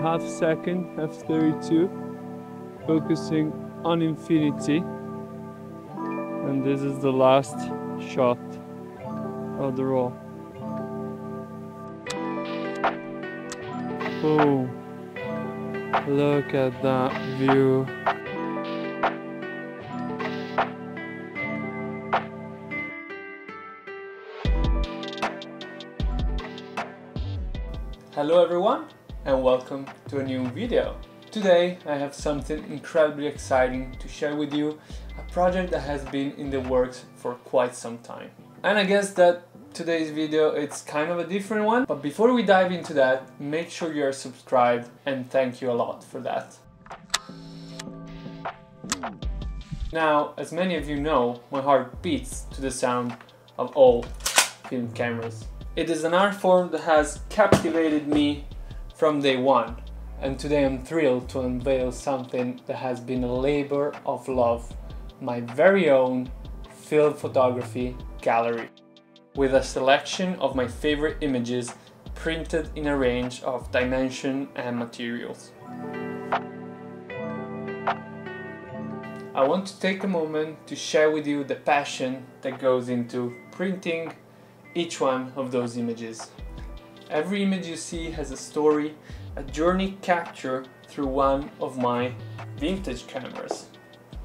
half second, f32, focusing on infinity. And this is the last shot of the roll. Boom. Look at that view. Hello everyone and welcome to a new video. Today I have something incredibly exciting to share with you, a project that has been in the works for quite some time. And I guess that today's video it's kind of a different one, but before we dive into that, make sure you're subscribed and thank you a lot for that. Now, as many of you know, my heart beats to the sound of old film cameras. It is an art form that has captivated me from day one, and today I'm thrilled to unveil something that has been a labor of love, my very own film photography gallery, with a selection of my favorite images printed in a range of dimension and materials. I want to take a moment to share with you the passion that goes into printing each one of those images. Every image you see has a story, a journey captured through one of my vintage cameras.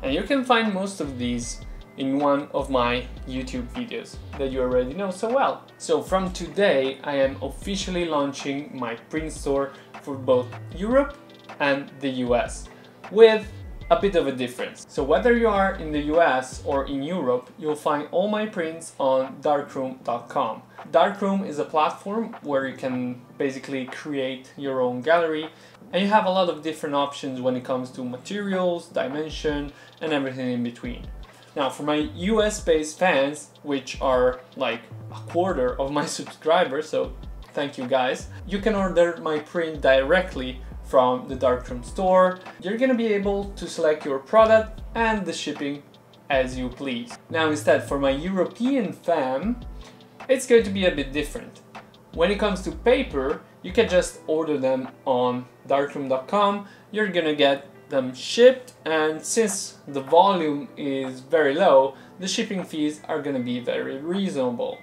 And you can find most of these in one of my YouTube videos that you already know so well. So from today I am officially launching my print store for both Europe and the US with a bit of a difference. So whether you are in the US or in Europe, you'll find all my prints on darkroom.com. Darkroom is a platform where you can basically create your own gallery and you have a lot of different options when it comes to materials, dimension and everything in between. Now for my US based fans, which are like a quarter of my subscribers, so thank you guys, you can order my print directly from the Darkroom store. You're gonna be able to select your product and the shipping as you please. Now instead for my European fam, it's going to be a bit different. When it comes to paper, you can just order them on darkroom.com. You're gonna get them shipped and since the volume is very low, the shipping fees are gonna be very reasonable.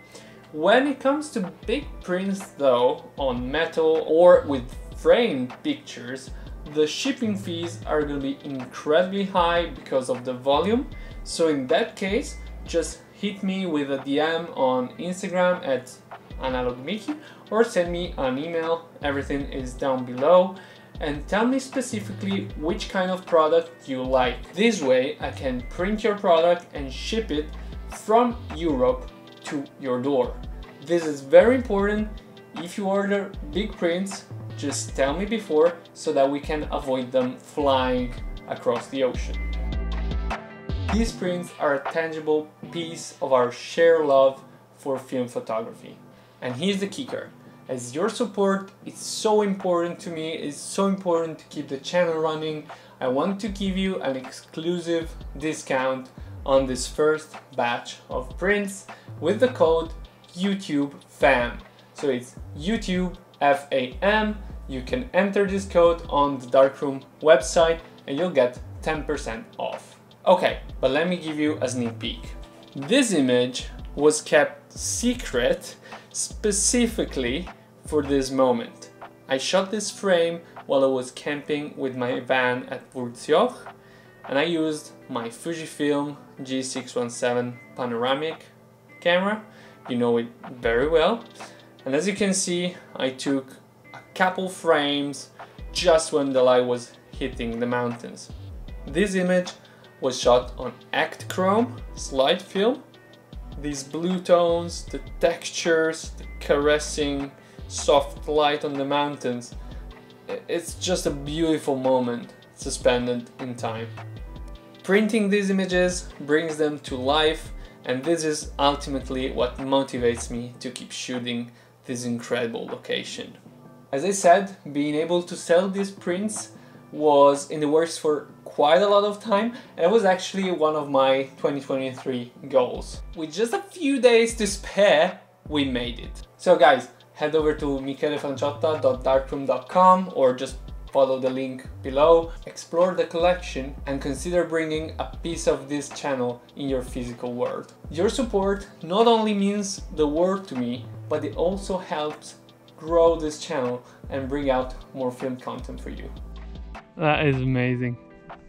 When it comes to big prints though, on metal or with framed pictures, the shipping fees are going to be incredibly high because of the volume. So in that case, just hit me with a DM on Instagram at analogmichi or send me an email, everything is down below and tell me specifically which kind of product you like. This way I can print your product and ship it from Europe to your door. This is very important if you order big prints just tell me before so that we can avoid them flying across the ocean. These prints are a tangible piece of our shared love for film photography. And here's the kicker. As your support is so important to me, it's so important to keep the channel running, I want to give you an exclusive discount on this first batch of prints with the code YouTubeFAM. So it's YouTube FAM. You can enter this code on the Darkroom website and you'll get 10% off. Okay, but let me give you a sneak peek. This image was kept secret specifically for this moment. I shot this frame while I was camping with my van at Würzjoch and I used my Fujifilm G617 panoramic camera. You know it very well. And as you can see, I took a couple frames just when the light was hitting the mountains. This image was shot on Ektachrome slide film. These blue tones, the textures, the caressing soft light on the mountains. It's just a beautiful moment suspended in time. Printing these images brings them to life and this is ultimately what motivates me to keep shooting this incredible location. As I said, being able to sell these prints was in the works for quite a lot of time and it was actually one of my 2023 goals. With just a few days to spare, we made it. So guys, head over to michelefranciotta.darkroom.com or just follow the link below, explore the collection and consider bringing a piece of this channel in your physical world. Your support not only means the world to me, but it also helps grow this channel and bring out more film content for you. That is amazing.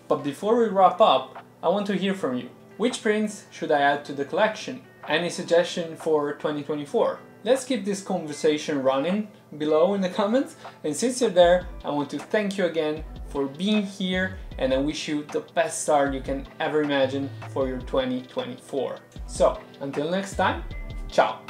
But before we wrap up, I want to hear from you. Which prints should I add to the collection? Any suggestion for 2024? Let's keep this conversation running below in the comments. And since you're there, I want to thank you again for being here and I wish you the best start you can ever imagine for your 2024. So, until next time, ciao!